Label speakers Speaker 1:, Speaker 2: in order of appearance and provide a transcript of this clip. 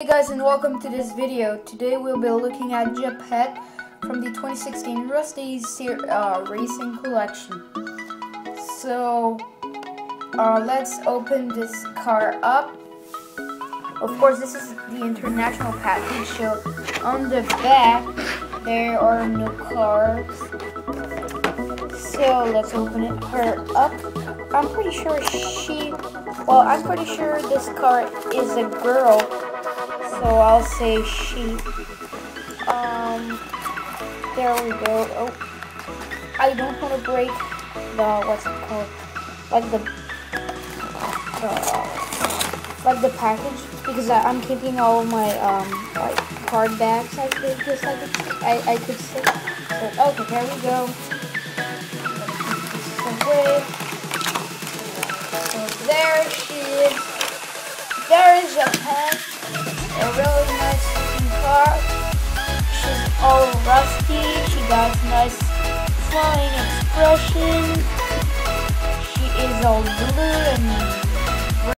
Speaker 1: Hey guys and welcome to this video. Today we'll be looking at Japeth from the 2016 Rusty's uh, Racing Collection. So uh, let's open this car up. Of course this is the international package so on the back there are no cars. So let's open it her up. I'm pretty sure she, well I'm pretty sure this car is a girl so I'll say she. Um, there we go. Oh, I don't want to break the what's it called, like the, like the package because I, am keeping all of my um like card bags. I could just like I, I could say. So, okay, there we go. Rusty. She got nice flying expression. She is all blue and